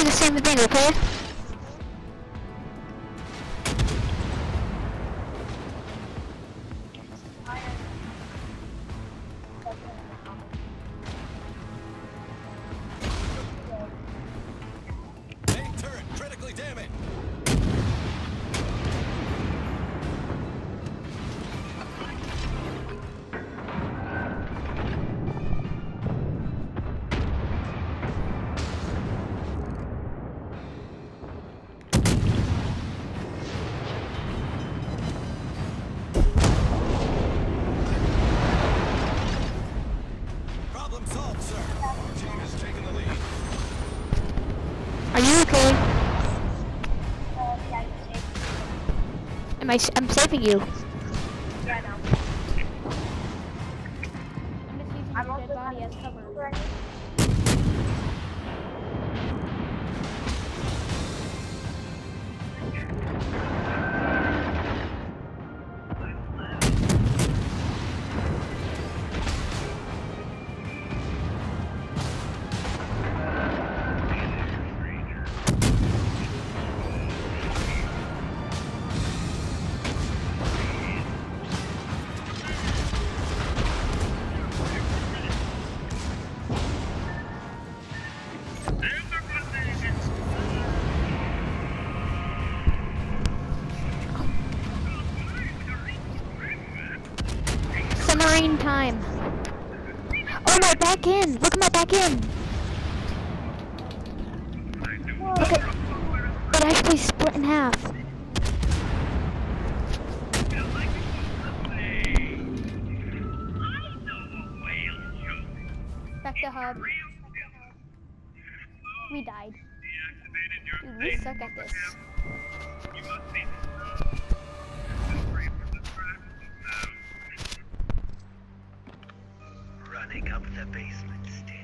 do the same thing, okay? Main turret critically damaged. Are you okay? Uh, yeah, you safe. Am I? s- I'm saving you. Oh my back end! Look at my back end! Look at. It actually split in half. Back to hub. We died. Dude, we suck at this. Running up the basement stairs.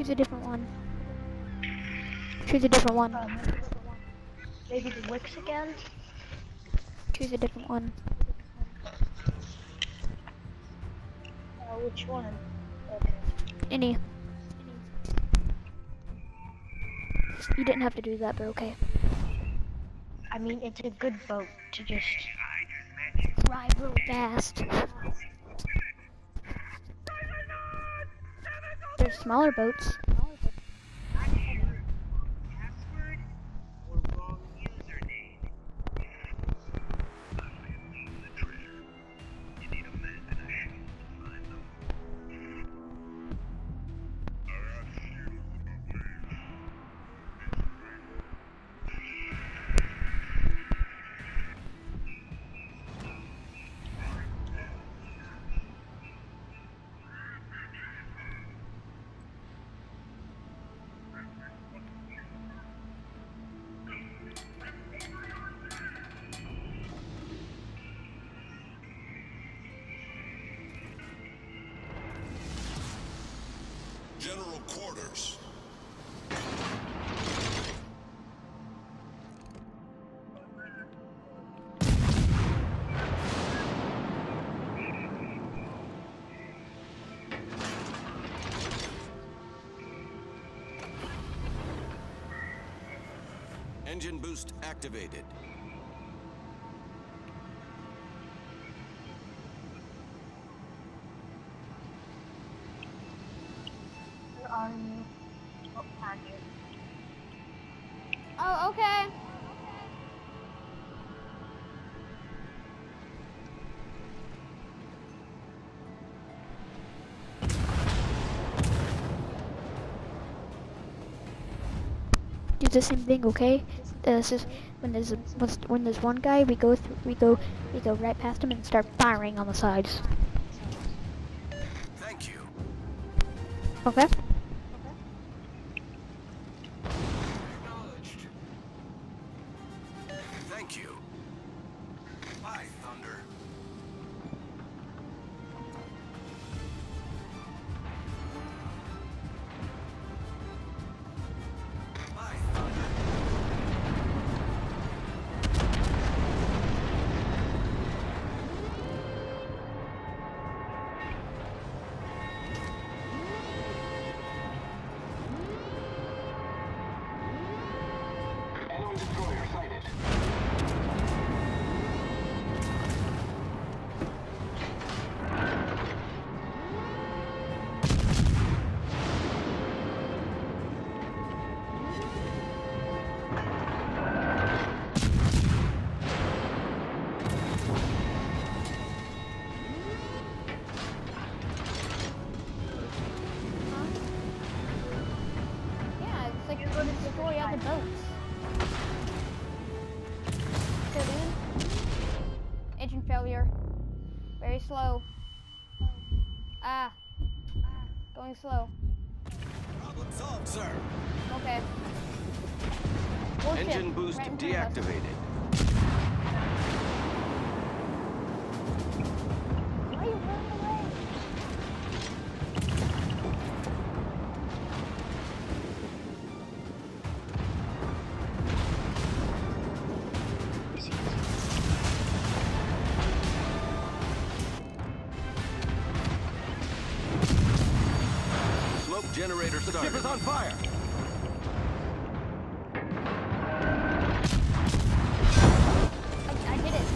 Choose a different one. Choose a different one. Um, maybe the Wickes again? Choose a different one. Uh, which one? Okay. Any. You didn't have to do that, but okay. I mean, it's a good boat to just. Drive really fast. Smaller boats. General. Engine boost activated. Oh, okay. Do the same thing, okay? Uh, is when there's a, when there's one guy, we go through, we go we go right past him and start firing on the sides. Thank you. Okay. Destroy other boats. Engine failure. Very slow. Ah. Going slow. Problem solved, sir. Okay. Engine boost right deactivated. The ship is on fire. I, I did it.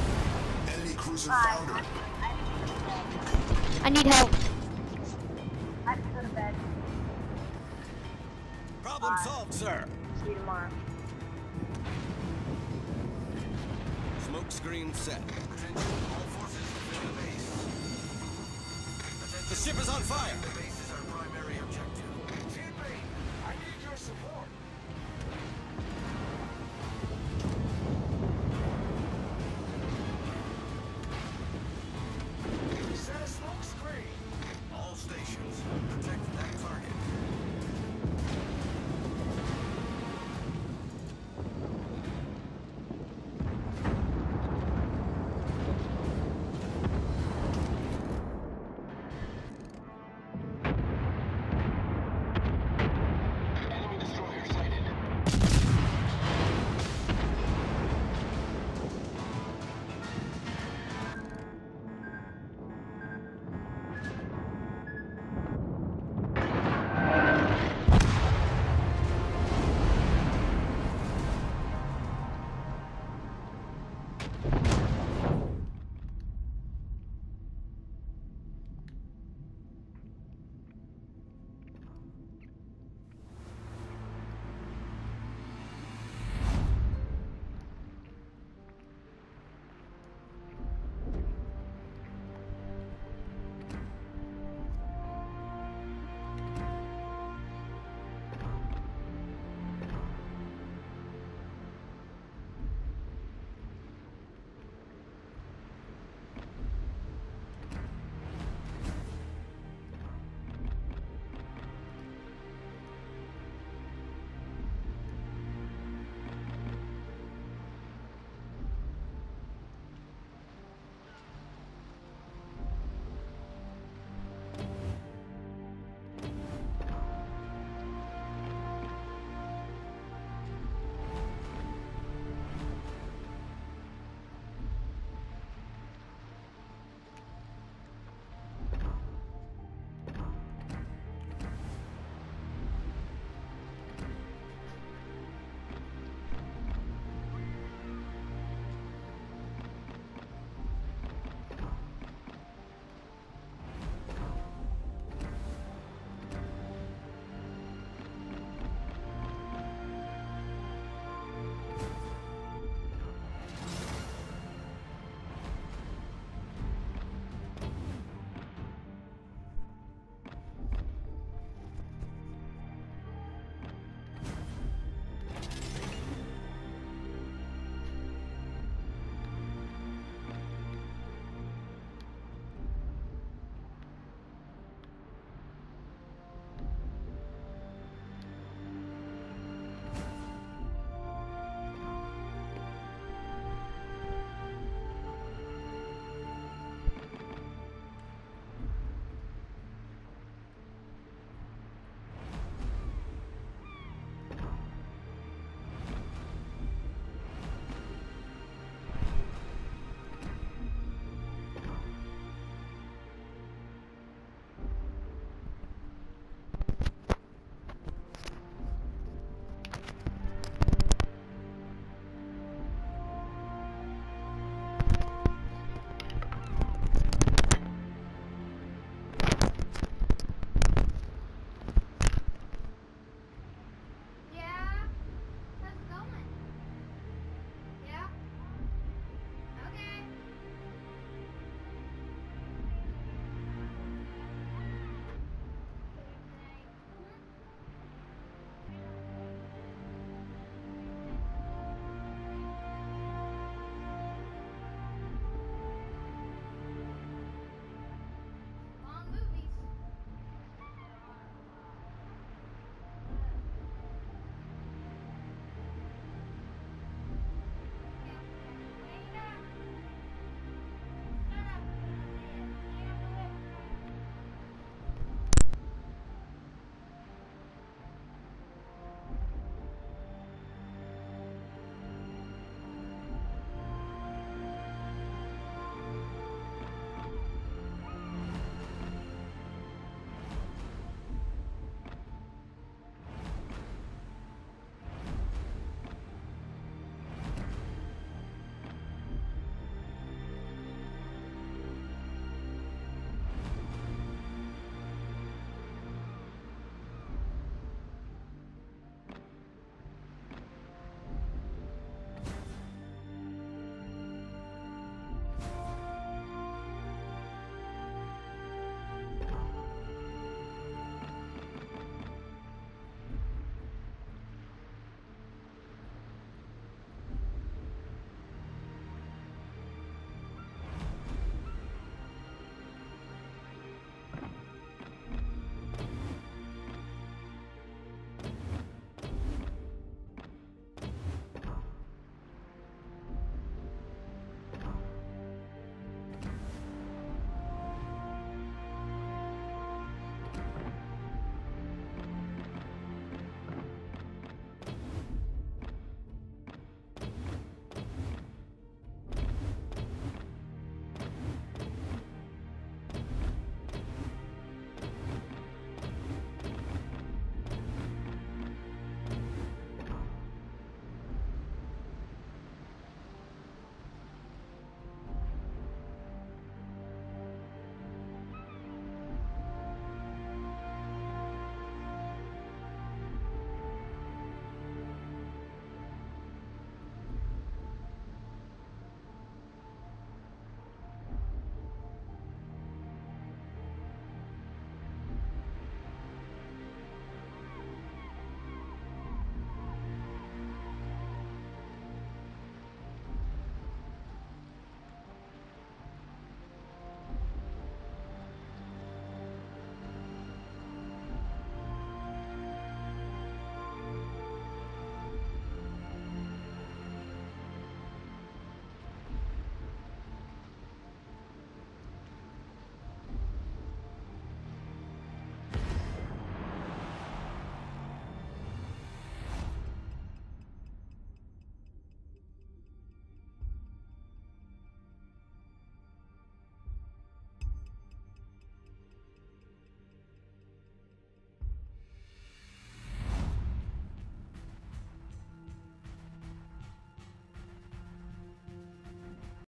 Enemy cruiser foundered. I need help. I have to go to bed. Problem solved, sir. See you tomorrow. Smoke screen set. Attention, all forces within the base. Attention. The ship is on fire.